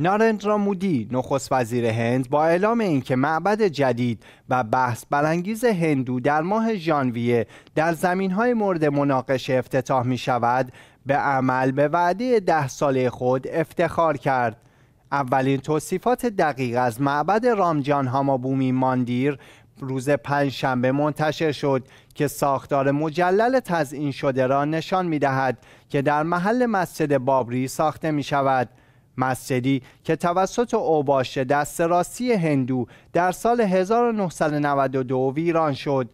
نارندرا مودی نخست وزیر هند با اعلام اینکه معبد جدید و بحث برانگیز هندو در ماه ژانویه در زمین های مورد مناقشه افتتاح می شود به عمل به وعده ده ساله خود افتخار کرد. اولین توصیفات دقیق از معبد رامجان هامابومی ماندیر روز پنجشنبه منتشر شد که ساختار مجلل تزئین شده را نشان می دهد که در محل مسجد بابری ساخته می شود مسجدی که توسط اوباش دست راستی هندو در سال 1992 ویران شد.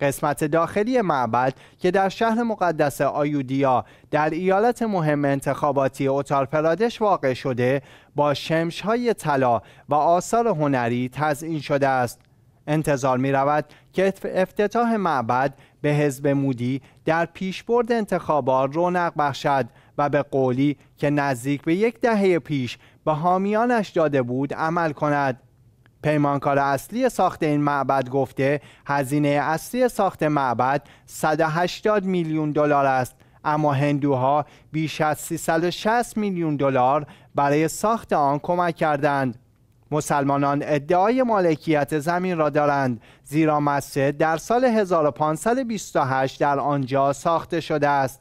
قسمت داخلی معبد که در شهر مقدس آیودیا در ایالت مهم انتخاباتی اتار پرادش واقع شده با شمش های طلا و آثار هنری تزئین شده است. انتظار می رود که افتتاح معبد به حزب مودی در پیشبرد انتخابات رونق بخشد. و به قولی که نزدیک به یک دهه پیش به حامیانش داده بود عمل کند. پیمانکار اصلی ساخت این معبد گفته هزینه اصلی ساخت معبد 180 میلیون دلار است اما هندوها بیش از 360 میلیون دلار برای ساخت آن کمک کردند. مسلمانان ادعای مالکیت زمین را دارند زیرا مسجد در سال 1528 در آنجا ساخته شده است.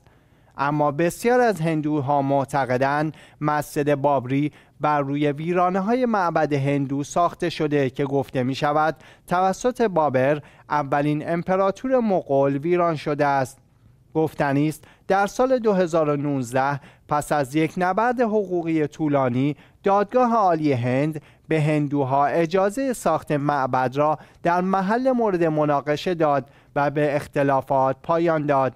اما بسیار از هندوها معتقدند مسجد بابری بر روی ویرانه های معبد هندو ساخته شده که گفته می شود توسط بابر اولین امپراتور مغول ویران شده است. گفتنی است در سال 2019 پس از یک نبرد حقوقی طولانی دادگاه عالی هند به هندوها اجازه ساخت معبد را در محل مورد مناقشه داد و به اختلافات پایان داد.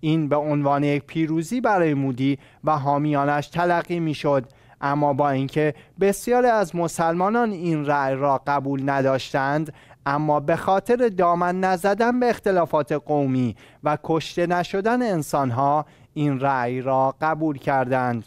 این به عنوان یک پیروزی برای مودی و حامیانش تلقی می‌شد. اما با اینکه بسیاری از مسلمانان این رأی را قبول نداشتند اما به خاطر دامن نزدن به اختلافات قومی و کشته نشدن انسانها این رأی را قبول کردند.